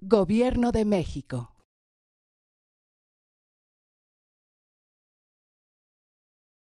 Gobierno de México.